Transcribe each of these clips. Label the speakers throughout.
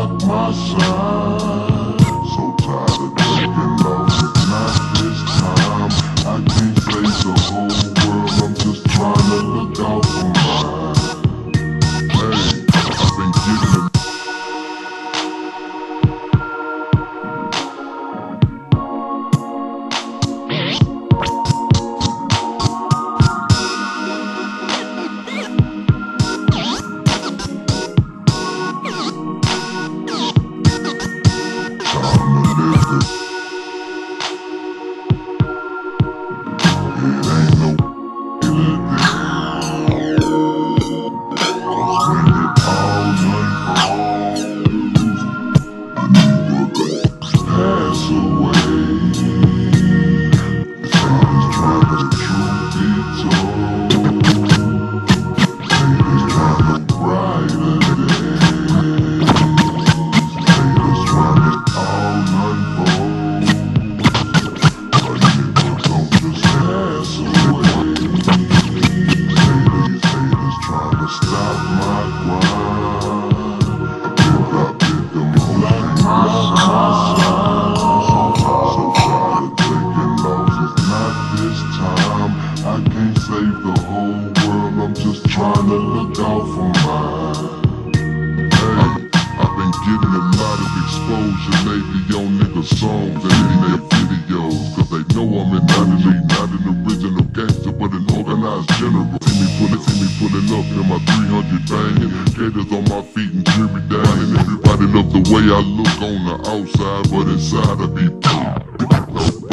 Speaker 1: not myself. Songs and in their videos. Cause they know I'm an enemy, not an original gangster, but an organized general. See me pulling, see me pulling up in my 300 banging. Gators on my feet and jury down. Everybody love the way I look on the outside, but inside I be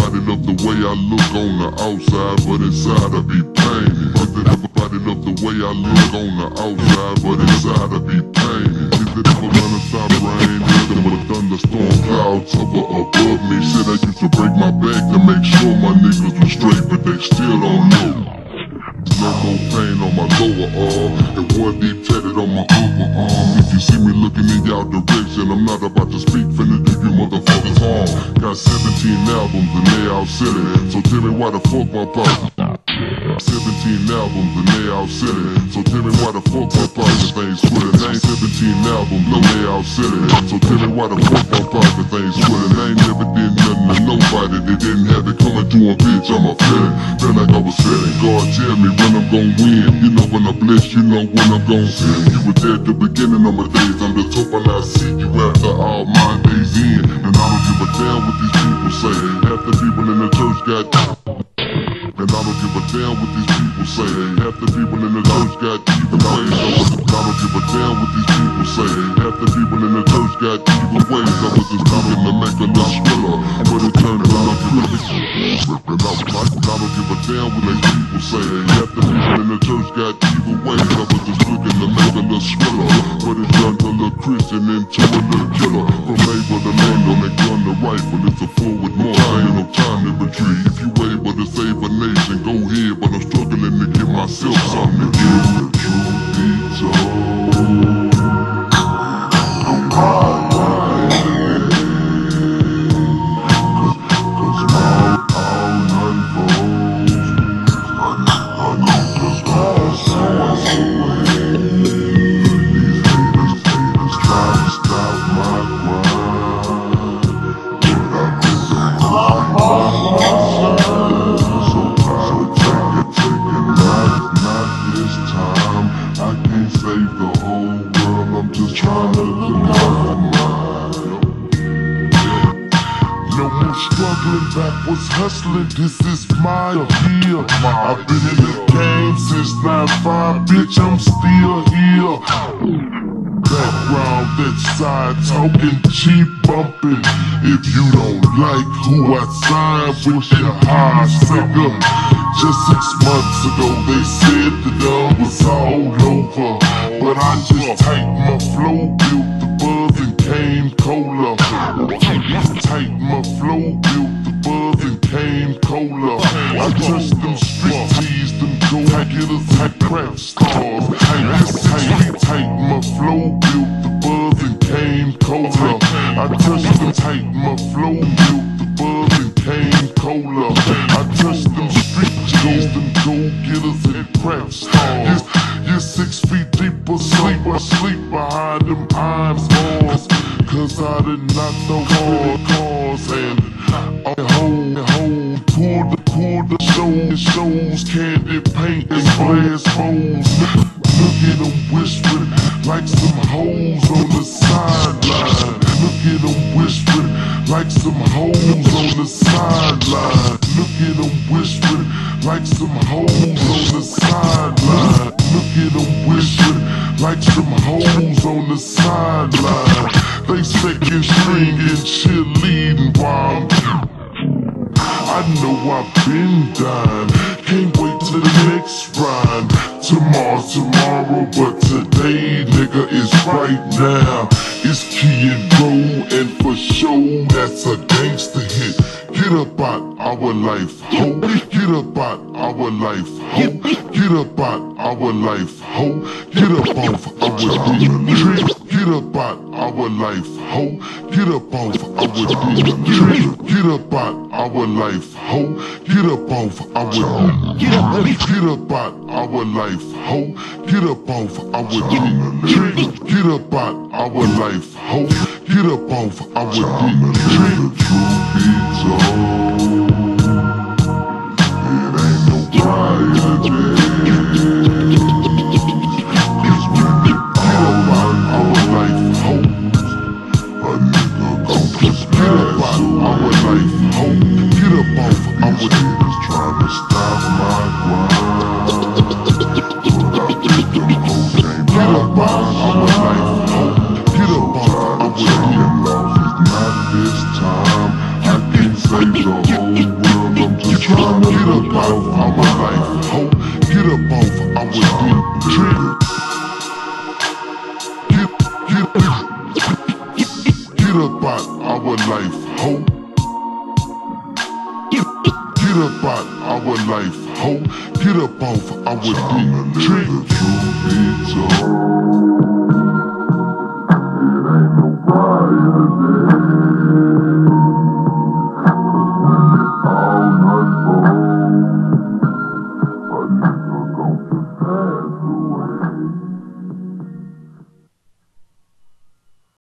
Speaker 1: Nobody love the way I look on the outside, but inside I be painted. Everybody love the way I look on the outside, but inside I be painted. It ever gonna stop raining? Nothing but a thunderstorm clouds hover above me. Shit, I used to break my back to make sure my niggas was straight, but they still don't know. No more pain on my lower arm And one deep tatted on my upper arm If you see me looking in y'all direction I'm not about to speak, finna do you motherfuckers harm Got 17 albums and they all silly So tell me why the fuck my pop 17 albums and they all silly So tell me why the fuck my pockets ain't square Ain't 17 albums and they silly So tell me why the fuck my pockets ain't I ain't never did nothing to nobody that didn't have it coming to 'em, bitch I'm a feeling, feel like I was feeling God tell me when I'm gon' win. You know when I bless, you know when I'm gon' sin. You were there at the beginning of my days I'm just hoping I see you after all my days in. And I don't give a damn what these people say. Half the people in the church got and I don't give a damn what these people say. Half the people in the church got evil ways. I, was, don't give a damn what these people say. Half the people in the church got evil ways. I was just looking to make a little thriller, but it turned love really. And I, I, I don't give a damn what these people say. Half the people in the church got evil ways. I was just looking to make a little thriller, but it turned a little Christian into a little killer. From able to land on a gun to rifle, it's a forward march. I ain't no time to retreat. If you able to save a nation, go ahead. But I'm struggling to give myself something. Appeal. I've been in the game since 9-5, bitch, I'm still here. Background, that side talking, cheap bumping. If you don't like who I signed with your high singer. Just six months ago, they said the dub was all over. But I just tightened my flow, built the buzz and came cola. Tight my flow, built buzz and came cola. I trust them street tees, them go getters, tight crap stars. Tight, tight, tight my flow, built the buzz and came cola. I trust them tight my flow, built the buzz and came cola. I trust them street tees, them go getters and crap stars. You're six feet deep asleep, asleep. I
Speaker 2: behind them eyeballs. Cause I did not know hard cars and I hold, hold, pull the, pull the shows, shows, candy paint and glass bowls. Look at them whispering like some hoes on the sideline. Look at them whispering like some hoes on the sideline. Look at them whispering like some hoes on the sideline. At them like some hoes on the sideline. They second string and cheerleading while I'm I know I've been done. Can't wait till the next rhyme. Tomorrow, tomorrow, but today, nigga, is right now. It's Key and Bro, and for sure, that's a gangster hit. Get up out our life, ho. Get up out our life, ho. Get up out our life, ho. Get up off our dick. Get up out our life, ho. Get up off our dick. Get up our life, ho. Get up off our dick. Get up, get up out our life, ho. Get up off our dick. Get up out our life, ho. Get up off our dick. Truth be told, hoe all my life. Hoe, get up off, I would be trip. Get, get, get, get up out our life, hoe. Get, get up out our life, ho. Get up off I would trip. The truth be told, it ain't nobody today.